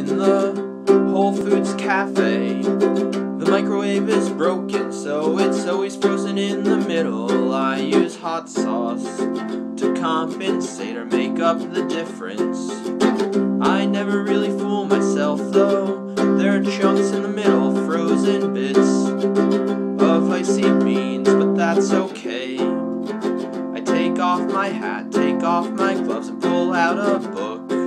in the Whole Foods cafe. The microwave is broken, so it's always frozen in the middle. I use hot sauce to compensate or make up the difference. I never really fool myself though. There are chunks in the middle, frozen bits of icy beans, but that's okay. I take off my hat, take off my gloves, and pull out a book.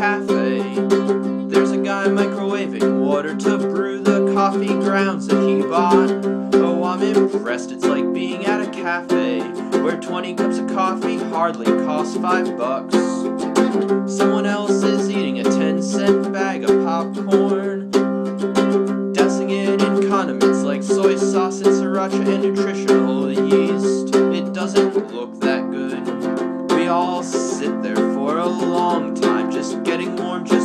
Cafe. There's a guy microwaving water to brew the coffee grounds that he bought. Oh, I'm impressed. It's like being at a cafe where 20 cups of coffee hardly cost 5 bucks. Someone else is eating a 10 cent bag of popcorn, dousing it in condiments like soy sauce and sriracha and nutritional yeast. It doesn't look that good. We all sit there a long time, just getting warm, just